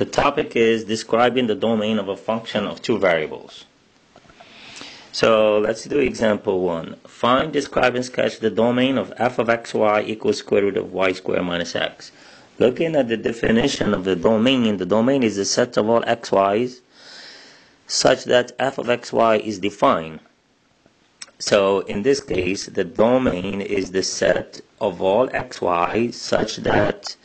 The topic is describing the domain of a function of two variables. So let's do example one. Find, describe, and sketch the domain of f of xy equals square root of y squared minus x. Looking at the definition of the domain, the domain is the set of all xy's such that f of xy is defined. So in this case, the domain is the set of all xy such that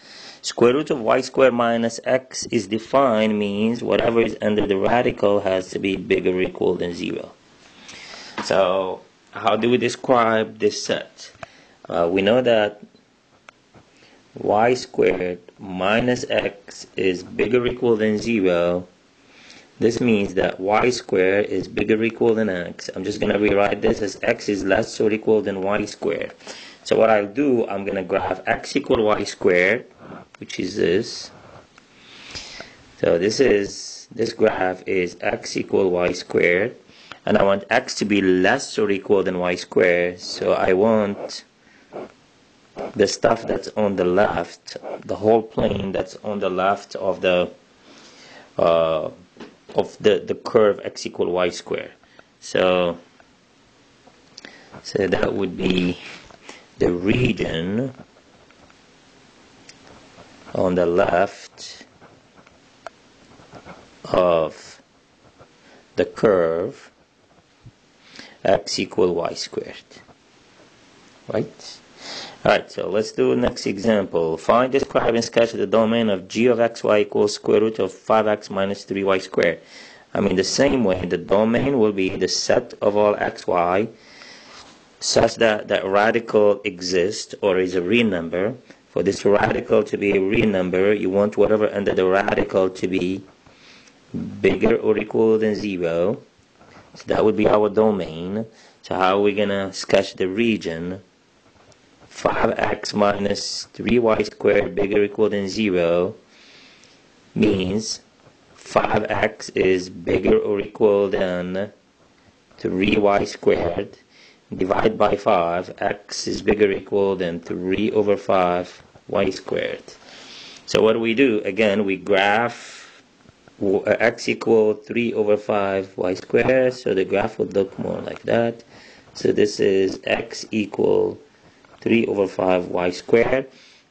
square root of y squared minus x is defined means whatever is under the radical has to be bigger or equal than 0. So how do we describe this set? Uh, we know that y squared minus x is bigger or equal than 0 this means that y squared is bigger or equal than x. I'm just going to rewrite this as x is less or equal than y squared. So what I'll do, I'm going to graph x equal y squared, which is this. So this is, this graph is x equal y squared. And I want x to be less or equal than y squared. So I want the stuff that's on the left, the whole plane that's on the left of the uh, of the, the curve x equal y squared. So, so that would be the region on the left of the curve x equal y squared. Right? Alright, so let's do next example. Find, describe, and sketch the domain of g of xy equals square root of 5x minus 3y squared. I mean, the same way, the domain will be the set of all xy such that that radical exists or is a real number. For this radical to be a real number, you want whatever under the radical to be bigger or equal than 0. So that would be our domain. So how are we going to sketch the region? 5x minus 3y squared bigger or equal than 0 means 5x is bigger or equal than 3y squared divide by 5 x is bigger equal than 3 over 5 y squared so what do we do again we graph uh, x equal 3 over 5 y squared so the graph would look more like that so this is x equal 3 over 5 y squared.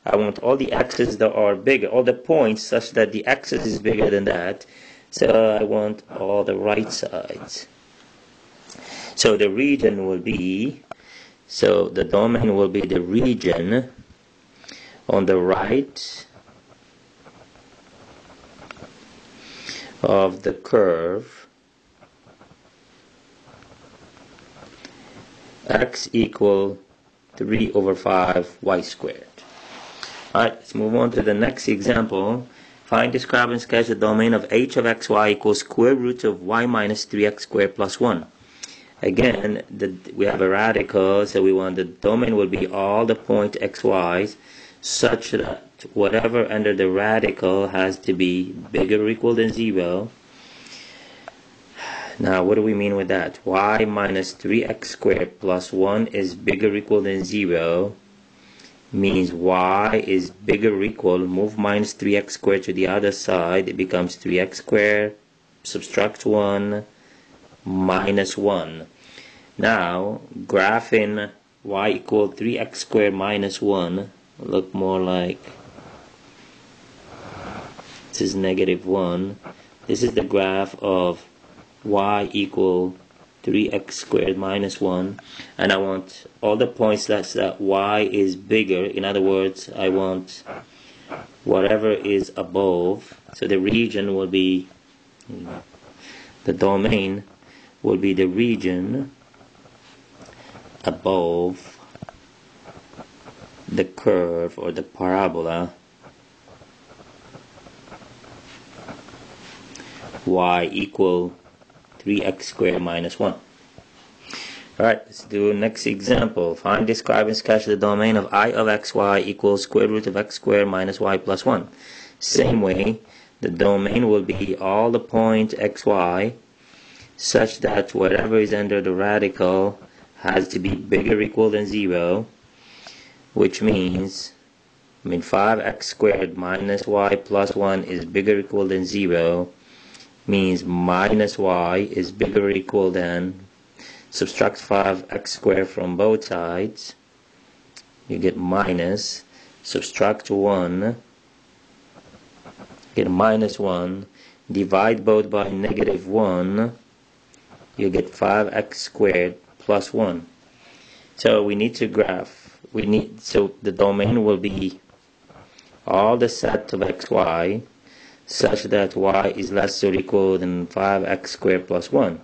I want all the x's that are bigger, all the points such that the axis is bigger than that. So I want all the right sides. So the region will be, so the domain will be the region on the right of the curve x equal 3 over 5 y squared. Alright, let's move on to the next example. Find, describe, and sketch the domain of h of xy equals square root of y minus 3x squared plus 1. Again, the, we have a radical, so we want the domain will be all the point xy's such that whatever under the radical has to be bigger or equal than 0 now, what do we mean with that? y minus 3x squared plus 1 is bigger or equal than 0 means y is bigger or equal. Move minus 3x squared to the other side. It becomes 3x squared. Subtract 1 minus 1. Now, graphing y equal 3x squared minus 1 look more like this is negative 1. This is the graph of y equal 3x squared minus 1 and I want all the points that's that y is bigger in other words I want whatever is above so the region will be the domain will be the region above the curve or the parabola y equal 3x squared minus 1. Alright, let's do next example. Find, describe, and sketch the domain of i of xy equals square root of x squared minus y plus 1. Same way, the domain will be all the points xy such that whatever is under the radical has to be bigger equal than 0, which means I mean 5x squared minus y plus 1 is bigger equal than 0 means minus y is bigger equal than subtract 5x squared from both sides you get minus subtract 1 get minus 1 divide both by negative 1 you get 5x squared plus 1 so we need to graph we need so the domain will be all the set of xy such that y is less or equal than 5x squared plus 1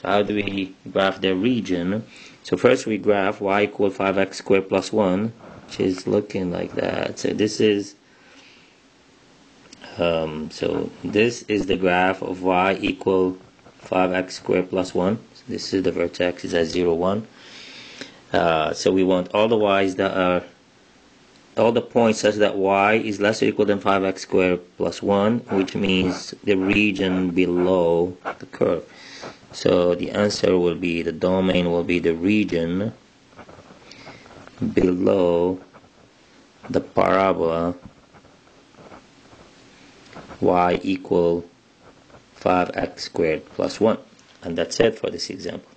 so how do we graph the region? So first we graph y equal 5x squared plus 1 which is looking like that. So this is um, so this is the graph of y equal 5x squared plus 1 so this is the vertex is at 0 1 uh, so we want all the y's that are all the points such that y is less or equal than 5x squared plus 1 which means the region below the curve. So the answer will be the domain will be the region below the parabola y equal 5x squared plus 1 and that's it for this example